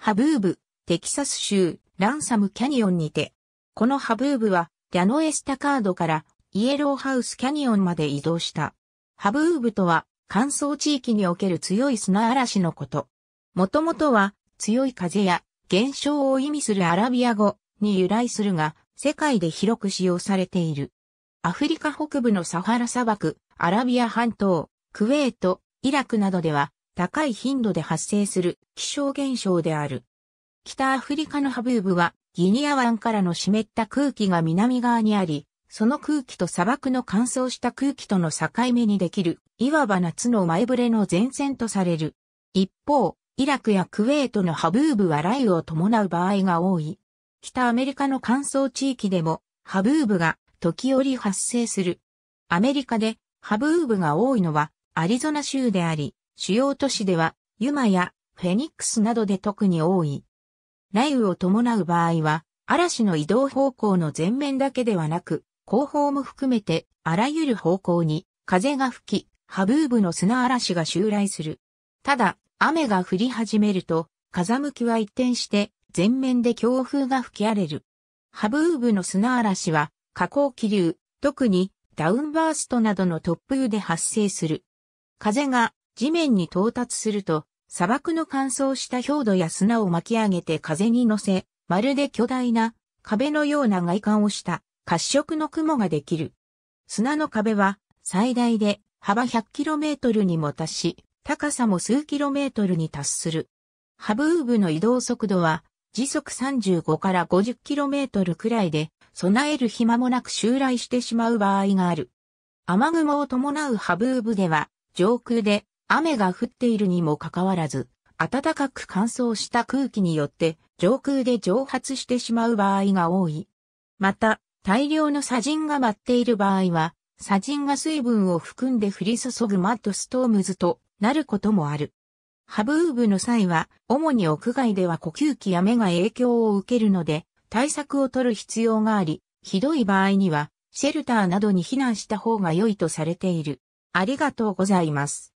ハブーブ、テキサス州、ランサムキャニオンにて、このハブーブは、リャノエスタカードからイエローハウスキャニオンまで移動した。ハブーブとは、乾燥地域における強い砂嵐のこと。もともとは、強い風や現象を意味するアラビア語に由来するが、世界で広く使用されている。アフリカ北部のサハラ砂漠、アラビア半島、クウェート、イラクなどでは高い頻度で発生する気象現象である。北アフリカのハブーブはギニア湾からの湿った空気が南側にあり、その空気と砂漠の乾燥した空気との境目にできる、いわば夏の前触れの前線とされる。一方、イラクやクウェートのハブーブは雷雨を伴う場合が多い。北アメリカの乾燥地域でも、ハブーブが時折発生する。アメリカでハブーブが多いのはアリゾナ州であり、主要都市ではユマやフェニックスなどで特に多い。雷雨を伴う場合は、嵐の移動方向の前面だけではなく、後方も含めてあらゆる方向に風が吹き、ハブーブの砂嵐が襲来する。ただ、雨が降り始めると、風向きは一転して前面で強風が吹き荒れる。ハブーブの砂嵐は下降気流、特にダウンバーストなどの突風で発生する。風が地面に到達すると砂漠の乾燥した氷土や砂を巻き上げて風に乗せ、まるで巨大な壁のような外観をした褐色の雲ができる。砂の壁は最大で幅 100km にも達し、高さも数キロメートルに達する。ハブーブの移動速度は時速35から 50km くらいで、備える暇もなく襲来してしまう場合がある。雨雲を伴うハブーブでは、上空で雨が降っているにもかかわらず、暖かく乾燥した空気によって上空で蒸発してしまう場合が多い。また、大量の砂塵が舞っている場合は、砂塵が水分を含んで降り注ぐマッドストームズとなることもある。ハブウーブの際は、主に屋外では呼吸器や目が影響を受けるので、対策を取る必要があり、ひどい場合には、シェルターなどに避難した方が良いとされている。ありがとうございます。